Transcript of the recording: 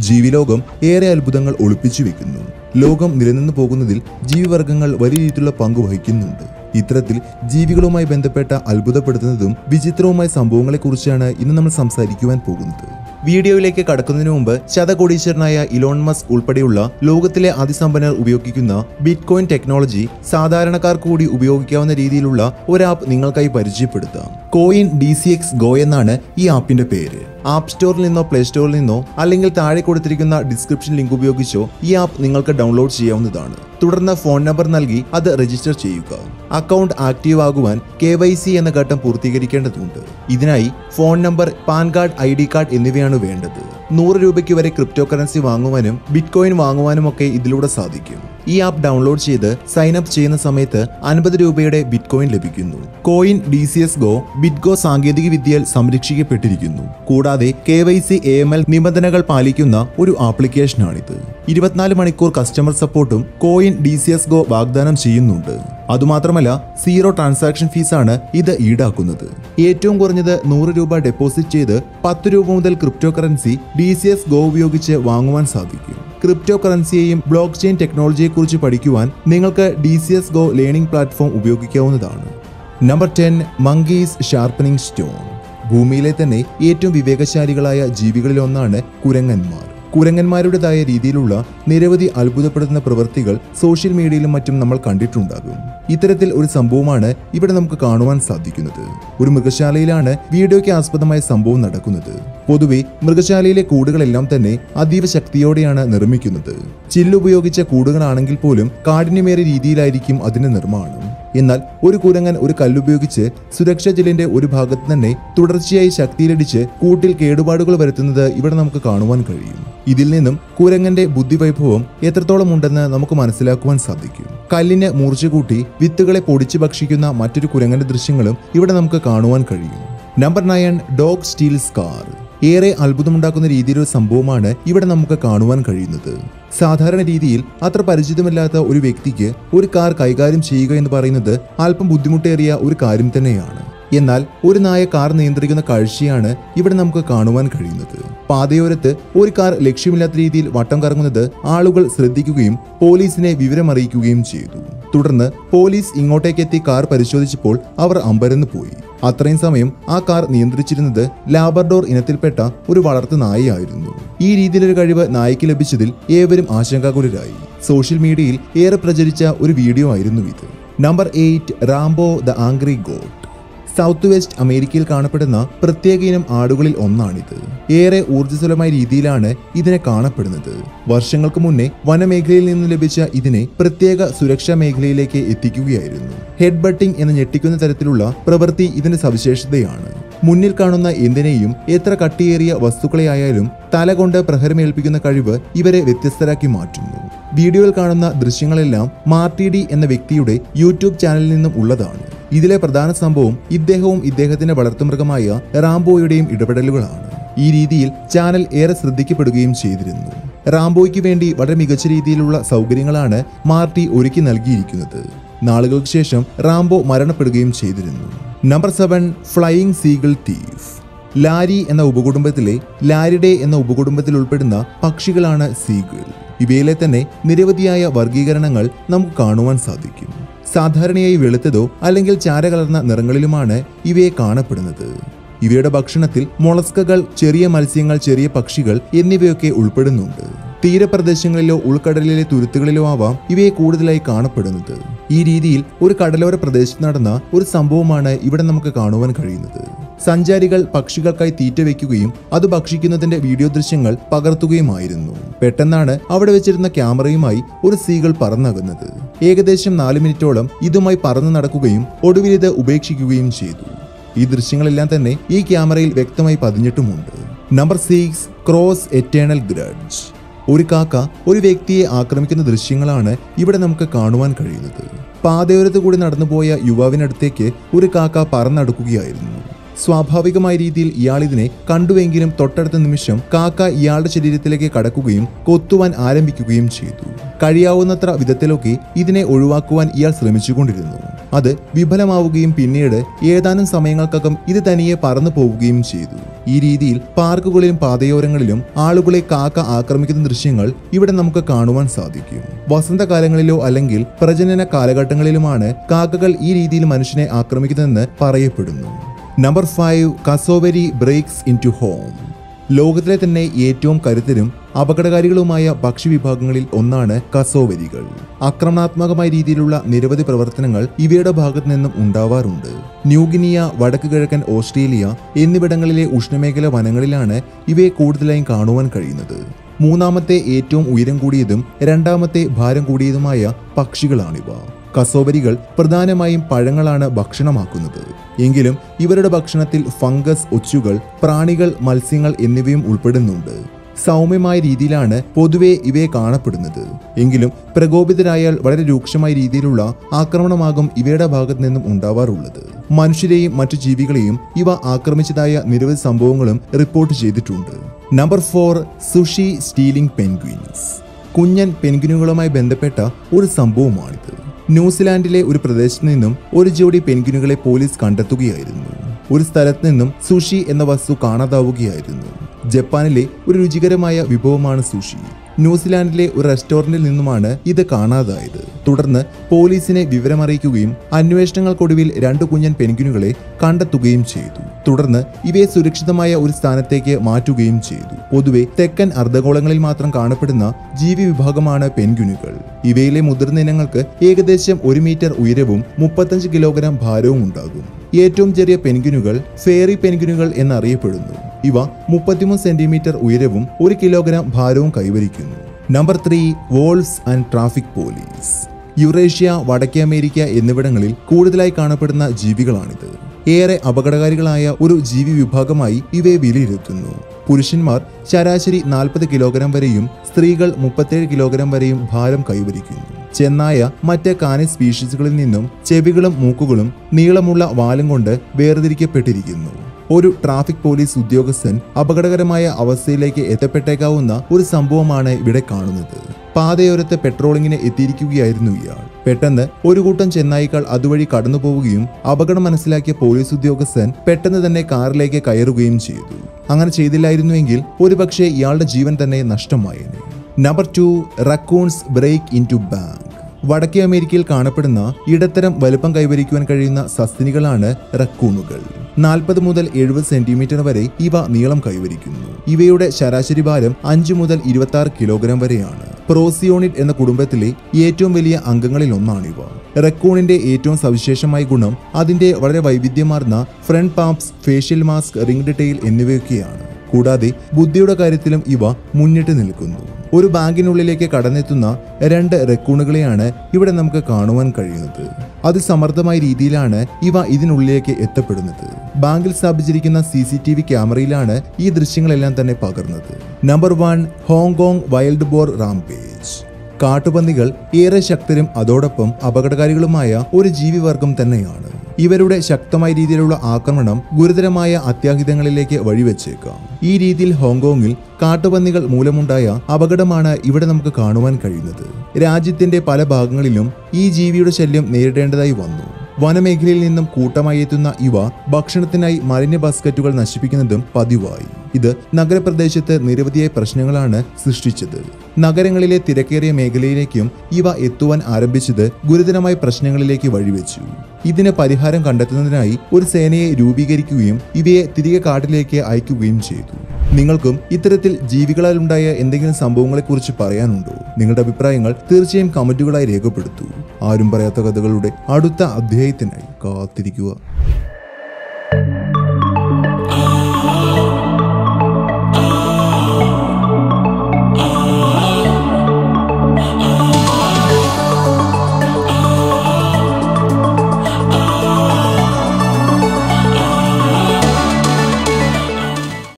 ജീവിലോകം ഏറെ അത്ഭുതങ്ങൾ ഒളിപ്പിച്ചു വെക്കുന്നു. ലോകം നിലനിന്നു പോകുന്നതിൽ ജീവിവർഗങ്ങൾ വലിയ രീതിയിലുള്ള പങ്ക് വഹിക്കുന്നുണ്ട്. ഇത്തരത്തിൽ ജീവികളുമായി ബന്ധപ്പെട്ട അത്ഭുതപ്പെടുത്തുന്നതും വിചിത്രവുമായ സംഭവങ്ങളെക്കുറിച്ചാണ് ഇന്ന് നമ്മൾ സംസാരിക്കുവാൻ പോകുന്നത്. വീഡിയോയിലേക്ക് കടക്കുന്നതിന് മുമ്പ് ശതകോടീശ്വരനായ ഇലോൺ മസ് ഉൾപ്പെടെയുള്ള ലോകത്തിലെ അതിസമ്പന്നർ ഉപയോഗിക്കുന്ന ബിറ്റ്കോയിൻ ടെക്നോളജി സാധാരണക്കാർ കൂടി ഉപയോഗിക്കാവുന്ന രീതിയിലുള്ള ഒരു ആപ്പ് നിങ്ങൾക്കായി പരിചയപ്പെടുത്താം. Coin D C X Go എന്നാണ് ഈ ആപ്പിന്റെ പേര്. ആപ്പ് സ്റ്റോറിൽ നിന്നോ പ്ലേ സ്റ്റോറിൽ നിന്നോ അല്ലെങ്കിൽ താഴെ കൊടുത്തിരിക്കുന്ന ഡിസ്ക്രിപ്ഷൻ ലിങ്ക് ഉപയോഗിച്ചോ ഈ ആപ്പ് നിങ്ങൾക്ക് ഡൗൺലോഡ് ചെയ്യാവുന്നതാണ്. തുടർന്ന് ഫോൺ നമ്പർ നൽകി അത് രജിസ്റ്റർ ചെയ്യുക. അക്കൗണ്ട് ആക്റ്റീവ് ആകുവാൻ കെ വൈ സി എന്ന ഘട്ടം പൂർത്തീകരിക്കേണ്ടതുണ്ട്. ഇതിനായി phone number PAN card I card എന്നിവയാണ് വേണ്ടത്. നൂറ് രൂപയ്ക്ക് വരെ ക്രിപ്റ്റോ കറൻസി വാങ്ങുവാനും ബിറ്റ് കോയിൻ വാങ്ങുവാനും ഒക്കെ ഇതിലൂടെ സാധിക്കും. ഈ ആപ്പ് ഡൗൺലോഡ് ചെയ്ത് സൈൻ അപ്പ് ചെയ്യുന്ന സമയത്ത് അൻപത് രൂപയുടെ ബിറ്റ് കോയിൻ ലഭിക്കുന്നു. Coin D C S Go BitGo സാങ്കേതിക വിദ്യയിൽ സംരക്ഷിക്കപ്പെട്ടിരിക്കുന്നു. കൂടാതെ K Y C A M L നിബന്ധനകൾ പാലിക്കുന്ന ഒരു ആപ്ലിക്കേഷനാണിത്. ഇരുപത്തിനാല് മണിക്കൂർ കസ്റ്റമർ സപ്പോർട്ടും Coin D C S Go വാഗ്ദാനം ചെയ്യുന്നുണ്ട്. അതുമാത്രമല്ല സീറോ ട്രാൻസാക്ഷൻ ഫീസാണ് ഇത് ഈടാക്കുന്നത്. ഏറ്റവും കുറഞ്ഞത് നൂറ് രൂപ ഡെപ്പോസിറ്റ് ചെയ്ത് പത്ത് രൂപ മുതൽ crypto currency D C S Go ഉപയോഗിച്ച് വാങ്ങുവാൻ സാധിക്കും. ക്രിപ്റ്റോ കറൻസിയെയും ബ്ലോക്ക് ചെയിൻ ടെക്നോളജിയെക്കുറിച്ച് പഠിക്കുവാൻ നിങ്ങൾക്ക് D C S Go learning platform ഉപയോഗിക്കാവുന്നതാണ്. Number ten monkeys sharpening stone. ഭൂമിയിലെ തന്നെ ഏറ്റവും വിവേകശാലികളായ ജീവികളിലൊന്നാണ് കുരങ്ങന്മാർ. കുരങ്ങന്മാരുടേതായ രീതിയിലുള്ള നിരവധി അത്ഭുതപ്പെടുത്തുന്ന പ്രവൃത്തികൾ സോഷ്യൽ മീഡിയയിലും മറ്റും നമ്മൾ കണ്ടിട്ടുണ്ടാകും. ഇത്തരത്തിൽ ഒരു സംഭവമാണ് ഇവിടെ നമുക്ക് കാണുവാൻ സാധിക്കുന്നത്. ഒരു മൃഗശാലയിലാണ് വീഡിയോയ്ക്ക് ആസ്പദമായ സംഭവം നടക്കുന്നത്. പൊതുവെ മൃഗശാലയിലെ കൂടുകളെല്ലാം തന്നെ അതീവ ശക്തിയോടെയാണ് നിർമ്മിക്കുന്നത്. ചില്ലുപയോഗിച്ച കൂടുകളാണെങ്കിൽ പോലും കാഠിന്യമേറിയ രീതിയിലായിരിക്കും അതിന്റെ നിർമ്മാണം. എന്നാൽ ഒരു കുരങ്ങൻ ഒരു കല്ലുപയോഗിച്ച് സുരക്ഷാ ജെല്ലിന്റെ ഒരു ഭാഗത്ത് തന്നെ തുടർച്ചയായി ശക്തിയിലടിച്ച് കൂട്ടിൽ കേടുപാടുകൾ വരുത്തുന്നത് ഇവിടെ നമുക്ക് കാണുവാൻ കഴിയും. ഇതിൽ നിന്നും കുരങ്ങന്റെ ബുദ്ധിവൈഭവം എത്രത്തോളം ഉണ്ടെന്ന് നമുക്ക് മനസ്സിലാക്കുവാൻ സാധിക്കും. കല്ലിന് മൂർച്ച കൂട്ടി വിത്തുകളെ പൊടിച്ചു ഭക്ഷിക്കുന്ന മറ്റൊരു കുരങ്ങന്റെ ദൃശ്യങ്ങളും ഇവിടെ നമുക്ക് കാണുവാൻ കഴിയും. Number nine dog steals car ഏറെ അത്ഭുതമുണ്ടാക്കുന്ന രീതിയിലൊരു സംഭവമാണ് ഇവിടെ നമുക്ക് കാണുവാൻ കഴിയുന്നത്. സാധാരണ രീതിയിൽ അത്ര പരിചിതമല്ലാത്ത ഒരു വ്യക്തിക്ക് ഒരു കാർ കൈകാര്യം ചെയ്യുക എന്ന് പറയുന്നത് അല്പം ബുദ്ധിമുട്ടേറിയ ഒരു കാര്യം തന്നെയാണ്. എന്നാൽ ഒരു നായ കാർ നിയന്ത്രിക്കുന്ന കാഴ്ചയാണ് ഇവിടെ നമുക്ക് കാണുവാൻ കഴിയുന്നത്. പാതയോരത്ത് ഒരു കാർ ലക്ഷ്യമില്ലാത്ത രീതിയിൽ വട്ടം കറങ്ങുന്നത് ആളുകൾ ശ്രദ്ധിക്കുകയും പോലീസിനെ വിവരമറിയിക്കുകയും ചെയ്തു. തുടർന്ന് പോലീസ് ഇങ്ങോട്ടേക്കെത്തി കാർ പരിശോധിച്ചപ്പോൾ അവർ അമ്പരന്ന് പോയി. അത്രയും സമയം ആ കാർ നിയന്ത്രിച്ചിരുന്നത് ലാബർഡോർ ഇനത്തിൽപ്പെട്ട ഒരു വളർത്തു നായയായിരുന്നു. ഈ രീതിയിലൊരു കഴിവ് നായ്ക്ക് ലഭിച്ചതിൽ ഏവരും ആശങ്കാകുലരായി. സോഷ്യൽ മീഡിയയിൽ ഏറെ പ്രചരിച്ച ഒരു വീഡിയോ ആയിരുന്നു ഇത്. Number eight Rambo the angry goat. South west അമേരിക്കയിൽ കാണപ്പെടുന്ന പ്രത്യേക ഇനം ആടുകളിൽ ഒന്നാണിത്. ഏറെ ഊർജസ്വലമായ രീതിയിലാണ് ഇതിനെ കാണപ്പെടുന്നത്. വർഷങ്ങൾക്ക് മുന്നേ വനമേഖലയിൽ നിന്ന് ലഭിച്ച ഇതിനെ പ്രത്യേക സുരക്ഷാ മേഖലയിലേക്ക് എത്തിക്കുകയായിരുന്നു. ഹെഡ് ബട്ടിംഗ് എന്ന ഞെട്ടിക്കുന്ന തരത്തിലുള്ള പ്രവൃത്തി ഇതിന്റെ സവിശേഷതയാണ്. മുന്നിൽ കാണുന്ന എന്തിനേയും എത്ര കട്ടിയേറിയ വസ്തുക്കളെയായാലും തലകൊണ്ട് പ്രഹരമേൽപ്പിക്കുന്ന കഴിവ് ഇവരെ വ്യത്യസ്തരാക്കി മാറ്റുന്നു. വീഡിയോയിൽ കാണുന്ന ദൃശ്യങ്ങളെല്ലാം മാർട്ടിഡി എന്ന വ്യക്തിയുടെ യൂട്യൂബ് ചാനലിൽ നിന്നും ഉള്ളതാണ്. ഇതിലെ പ്രധാന സംഭവം ഇദ്ദേഹവും ഇദ്ദേഹത്തിന്റെ വളർത്തുമൃഗമായ റാംബോയുടെയും ഇടപെടലുകളാണ്. ഈ രീതിയിൽ ചാനൽ ഏറെ ശ്രദ്ധിക്കപ്പെടുകയും ചെയ്തിരുന്നു. റാംബോയ്ക്ക് വേണ്ടി വളരെ മികച്ച രീതിയിലുള്ള സൗകര്യങ്ങളാണ് മാർട്ടി ഒരുക്കി നൽകിയിരിക്കുന്നത്. നാളുകൾക്ക് ശേഷം റാംബോ മരണപ്പെടുകയും ചെയ്തിരുന്നു. Number seven flying seagull thief. Larry എന്ന ഉപകുടുംബത്തിലെ ലാരിഡേ എന്ന ഉപകുടുംബത്തിൽ ഉൾപ്പെടുന്ന പക്ഷികളാണ് സീഗിൾ. ഇവയിലെ തന്നെ നിരവധിയായ വർഗീകരണങ്ങൾ നമുക്ക് കാണുവാൻ സാധിക്കും. സാധാരണയായി വെളുത്തതോ അല്ലെങ്കിൽ ചാരകലർന്ന നിറങ്ങളിലുമാണ് ഇവയെ കാണപ്പെടുന്നത്. ഇവയുടെ ഭക്ഷണത്തിൽ മൊളസ്കകൾ ചെറിയ മത്സ്യങ്ങൾ ചെറിയ പക്ഷികൾ എന്നിവയൊക്കെ ഉൾപ്പെടുന്നുണ്ട്. തീരപ്രദേശങ്ങളിലോ ഉൾക്കടലിലെ തുരുത്തുകളിലോ ആവാം ഇവയെ കൂടുതലായി കാണപ്പെടുന്നത്. ഈ രീതിയിൽ ഒരു കടലോര പ്രദേശത്ത് നടന്ന ഒരു സംഭവമാണ് ഇവിടെ നമുക്ക് കാണുവാൻ കഴിയുന്നത്. സഞ്ചാരികൾ പക്ഷികൾക്കായി തീറ്റ വെക്കുകയും അത് ഭക്ഷിക്കുന്നതിന്റെ വീഡിയോ ദൃശ്യങ്ങൾ പകർത്തുകയുമായിരുന്നു. പെട്ടെന്നാണ് അവിടെ വെച്ചിരുന്ന ക്യാമറയുമായി ഒരു സീകൾ പറന്നകുന്നത്. ഏകദേശം നാല് മിനിറ്റോളം ഇതുമായി പറന്നു നടക്കുകയും ഒടുവിൽ ഇത് ഉപേക്ഷിക്കുകയും ചെയ്തു. ഈ ദൃശ്യങ്ങളെല്ലാം തന്നെ ഈ ക്യാമറയിൽ വ്യക്തമായി പതിഞ്ഞിട്ടുമുണ്ട്. Number six crow's eternal grudge. ഒരു കാക്ക ഒരു വ്യക്തിയെ ആക്രമിക്കുന്ന ദൃശ്യങ്ങളാണ് ഇവിടെ നമുക്ക് കാണുവാൻ കഴിയുന്നത്. പാതയോരത്ത് കൂടി നടന്നുപോയ യുവാവിനടുത്തേക്ക് ഒരു കാക്ക പറന്നടുക്കുകയായിരുന്നു. സ്വാഭാവികമായ രീതിയിൽ ഇയാൾ ഇതിനെ കണ്ടുവെങ്കിലും തൊട്ടടുത്ത നിമിഷം കാക്ക ഇയാളുടെ ശരീരത്തിലേക്ക് കടക്കുകയും കൊത്തുവാൻ ആരംഭിക്കുകയും ചെയ്തു. കഴിയാവുന്നത്ര വിധത്തിലൊക്കെ ഇതിനെ ഒഴിവാക്കുവാൻ ഇയാൾ ശ്രമിച്ചുകൊണ്ടിരുന്നു. അത് വിഫലമാവുകയും പിന്നീട് ഏതാനും സമയങ്ങൾക്കകം ഇത് തനിയെ പറന്നു പോവുകയും ചെയ്തു. ഈ രീതിയിൽ പാർക്കുകളിലും പാതയോരങ്ങളിലും ആളുകളെ കാക്ക ആക്രമിക്കുന്ന ദൃശ്യങ്ങൾ ഇവിടെ നമുക്ക് കാണുവാൻ സാധിക്കും. വസന്തകാലങ്ങളിലോ അല്ലെങ്കിൽ പ്രജനന കാലഘട്ടങ്ങളിലുമാണ് കാക്കകൾ ഈ രീതിയിൽ മനുഷ്യനെ ആക്രമിക്കുന്നതെന്ന് പറയപ്പെടുന്നു. Number five cassowary breaks into home ലോകത്തിലെ തന്നെ ഏറ്റവും കരുത്തരും അപകടകാരികളുമായ ഭക്ഷ്യവിഭാഗങ്ങളിൽ ഒന്നാണ് കസോവരികൾ. ആക്രമണാത്മകമായ രീതിയിലുള്ള നിരവധി പ്രവർത്തനങ്ങൾ ഇവയുടെ ഭാഗത്തു നിന്നും ഉണ്ടാവാറുണ്ട്. ന്യൂഗിനിയ വടക്ക് കിഴക്കൻ ഓസ്ട്രേലിയ എന്നിവിടങ്ങളിലെ ഉഷ്ണമേഖല വനങ്ങളിലാണ് ഇവയെ കൂടുതലായും കാണുവാൻ കഴിയുന്നത്. മൂന്നാമത്തെ ഏറ്റവും ഉയരം കൂടിയതും രണ്ടാമത്തെ ഭാരം കൂടിയതുമായ പക്ഷികളാണിവ. കസോബരികൾ പ്രധാനമായും പഴങ്ങളാണ് ഭക്ഷണമാക്കുന്നത്. എങ്കിലും ഇവരുടെ ഭക്ഷണത്തിൽ ഫംഗസ് ഒച്ചുകൾ പ്രാണികൾ മത്സ്യങ്ങൾ എന്നിവയും ഉൾപ്പെടുന്നുണ്ട്. സൗമ്യമായ രീതിയിലാണ് പൊതുവെ ഇവയെ കാണപ്പെടുന്നത്. എങ്കിലും പ്രകോപിതരായാൽ വളരെ രൂക്ഷമായ രീതിയിലുള്ള ആക്രമണമാകും ഇവയുടെ ഭാഗത്തു നിന്നും ഉണ്ടാവാറുള്ളത്. മനുഷ്യരെയും മറ്റു ജീവികളെയും ഇവ ആക്രമിച്ചതായ നിരവധി സംഭവങ്ങളും റിപ്പോർട്ട് ചെയ്തിട്ടുണ്ട്. Number four sushi stealing penguins. കുഞ്ഞൻ പെൻഗ്വിനുകളുമായി ബന്ധപ്പെട്ട ഒരു സംഭവമാണിത്. ന്യൂസിലാൻഡിലെ ഒരു പ്രദേശത്ത് നിന്നും ഒരു ജോഡി പെൻഗ്വിനുകളെ പോലീസ് കണ്ടെത്തുകയായിരുന്നു. ഒരു സ്ഥലത്ത് നിന്നും സുഷി എന്ന വസ്തു കാണാതാവുകയായിരുന്നു. ജപ്പാനിലെ ഒരു രുചികരമായ വിഭവമാണ് സുഷി. ന്യൂസിലാൻഡിലെ ഒരു റെസ്റ്റോറന്റിൽ നിന്നുമാണ് ഇത് കാണാതായത്. തുടർന്ന് പോലീസിനെ വിവരമറിയിക്കുകയും അന്വേഷണങ്ങൾക്കൊടുവിൽ രണ്ട് കുഞ്ഞൻ പെൻഗ്വിനുകളെ കണ്ടെത്തുകയും ചെയ്തു. തുടർന്ന് ഇവയെ സുരക്ഷിതമായ ഒരു സ്ഥാനത്തേക്ക് മാറ്റുകയും ചെയ്തു. പൊതുവെ തെക്കൻ അർദ്ധഗോളങ്ങളിൽ മാത്രം കാണപ്പെടുന്ന ജീവി വിഭാഗമാണ് പെൻഗ്വിനുകൾ. ഇവയിലെ മുതിർന്ന ഇനങ്ങൾക്ക് ഏകദേശം ഒരു മീറ്റർ ഉയരവും മുപ്പത്തഞ്ച് കിലോഗ്രാം ഭാരവും ഉണ്ടാകും. ഏറ്റവും ചെറിയ പെൻഗ്വിനുകൾ ഫേറി പെൻഗ്വിനുകൾ എന്നറിയപ്പെടുന്നു. ഇവ മുപ്പത്തിമൂന്ന് സെന്റിമീറ്റർ ഉയരവും ഒരു കിലോഗ്രാം ഭാരവും കൈവരിക്കുന്നു. Number three owls and traffic police Eurasia വടക്കേ അമേരിക്ക എന്നിവിടങ്ങളിൽ കൂടുതലായി കാണപ്പെടുന്ന ജീവികളാണിത്. ഏറെ അപകടകാരികളായ ഒരു ജീവി വിഭാഗമായി ഇവയെ വിലയിരുത്തുന്നു. പുരുഷന്മാർ ശരാശരി നാൽപ്പത് കിലോഗ്രാം വരെയും സ്ത്രീകൾ മുപ്പത്തേഴ് കിലോഗ്രാം വരെയും ഭാരം കൈവരിക്കുന്നു. ചെന്നായ മറ്റ് കാനി സ്പീഷീസുകളിൽ നിന്നും ചെവികളും മൂക്കുകളും നീളമുള്ള വാലും കൊണ്ട് വേർതിരിക്കപ്പെട്ടിരിക്കുന്നു. ഒരു ട്രാഫിക് പോലീസ് ഉദ്യോഗസ്ഥൻ അപകടകരമായ അവസ്ഥയിലേക്ക് എത്തപ്പെട്ടേക്കാവുന്ന ഒരു സംഭവമാണ് ഇവിടെ കാണുന്നത്. പാതയോരത്ത് പെട്രോളിങ്ങിന് എത്തിയിരിക്കുകയായിരുന്നു ഇയാൾ. പെട്ടെന്ന് ഒരു കൂട്ടം ചെന്നായിക്കാൾ അതുവഴി കടന്നു പോവുകയും അപകടം മനസ്സിലാക്കിയ പോലീസ് ഉദ്യോഗസ്ഥൻ പെട്ടെന്ന് തന്നെ കാറിലേക്ക് കയറുകയും ചെയ്തു. അങ്ങനെ ചെയ്തില്ലായിരുന്നുവെങ്കിൽ ഒരുപക്ഷെ ഇയാളുടെ ജീവൻ തന്നെ നഷ്ടമായേനെ. Number two raccoons break into bank വടക്കേ അമേരിക്കയിൽ കാണപ്പെടുന്ന ഇടത്തരം വലുപ്പം കൈവരിക്കുവാൻ കഴിയുന്ന സസ്തിനികളാണ് റക്കൂണുകൾ നാൽപ്പത് മുതൽ എഴുപത് സെന്റിമീറ്റർ വരെ ഇവ നീളം കൈവരിക്കുന്നു. ഇവയുടെ ശരാശരി ഭാരം അഞ്ചു മുതൽ ഇരുപത്തി ആറ് കിലോഗ്രാം വരെയാണ്. പ്രോസിയോണിറ്റ് എന്ന കുടുംബത്തിലെ ഏറ്റവും വലിയ അംഗങ്ങളിൽ ഒന്നാണിവ. റെക്കോണിന്റെ ഏറ്റവും സവിശേഷമായ ഗുണം അതിന്റെ വളരെ വൈവിധ്യമാർന്ന front paws facial mask ring tail എന്നിവയൊക്കെയാണ്. കൂടാതെ ബുദ്ധിയുടെ കാര്യത്തിലും ഇവ മുന്നിട്ട് നിൽക്കുന്നു. ഒരു ബാങ്കിനുള്ളിലേക്ക് കടന്നെത്തുന്ന രണ്ട് റെക്കൂണുകളെയാണ് ഇവിടെ നമുക്ക് കാണുവാൻ കഴിയുന്നത്. അതിസമർത്ഥമായ രീതിയിലാണ് ഇവ ഇതിനുള്ളിലേക്ക് എത്തപ്പെടുന്നത്. ബാങ്കിൽ സ്ഥാപിച്ചിരിക്കുന്ന സി സി ടി വി ക്യാമറയിലാണ് ഈ ദൃശ്യങ്ങളെല്ലാം തന്നെ പകർന്നത്. Number one Hong Kong wild boar rampage കാട്ടുപന്നികൾ ഏറെ ശക്തരും അതോടൊപ്പം അപകടകാരികളുമായ ഒരു ജീവിവർഗം തന്നെയാണ്. ഇവരുടെ ശക്തമായ രീതിയിലുള്ള ആക്രമണം ഗുരുതരമായ അത്യാഹിതങ്ങളിലേക്ക് വഴിവെച്ചേക്കാം. ഈ രീതിയിൽ ഹോങ്കോങ്ങിൽ കാട്ടുപന്നികൾ മൂലമുണ്ടായ അപകടമാണ് ഇവിടെ നമുക്ക് കാണുവാൻ കഴിയുന്നത്. രാജ്യത്തിന്റെ പല ഭാഗങ്ങളിലും ഈ ജീവിയുടെ ശല്യം നേരിടേണ്ടതായി വന്നു. വനമേഖലയിൽ നിന്നും കൂട്ടമായി എത്തുന്ന ഇവ ഭക്ഷണത്തിനായി മലിന ബാസ്ക്കറ്റുകൾ നശിപ്പിക്കുന്നതും പതിവായി. ഇത് നഗരപ്രദേശത്ത് നിരവധിയായ പ്രശ്നങ്ങളാണ് സൃഷ്ടിച്ചത്. നഗരങ്ങളിലെ തിരക്കേറിയ മേഖലയിലേക്കും ഇവ എത്തുവാൻ ആരംഭിച്ചത് ഗുരുതരമായ പ്രശ്നങ്ങളിലേക്ക് വഴിവെച്ചു. ഇതിന് പരിഹാരം കണ്ടെത്തുന്നതിനായി ഒരു സേനയെ രൂപീകരിക്കുകയും ഇവയെ തിരികെ കാട്ടിലേക്ക് അയക്കുകയും ചെയ്തു. നിങ്ങൾക്കും ഇത്തരത്തിൽ ജീവികളാൽ ഉണ്ടായ എന്തെങ്കിലും സംഭവങ്ങളെക്കുറിച്ച് പറയാനുണ്ടോ? നിങ്ങളുടെ അഭിപ്രായങ്ങൾ തീർച്ചയായും കമന്റുകളായി രേഖപ്പെടുത്തൂ. ആരും പറയാത്ത കഥകളുടെ അടുത്ത അധ്യായത്തിനായി കാത്തിരിക്കുക.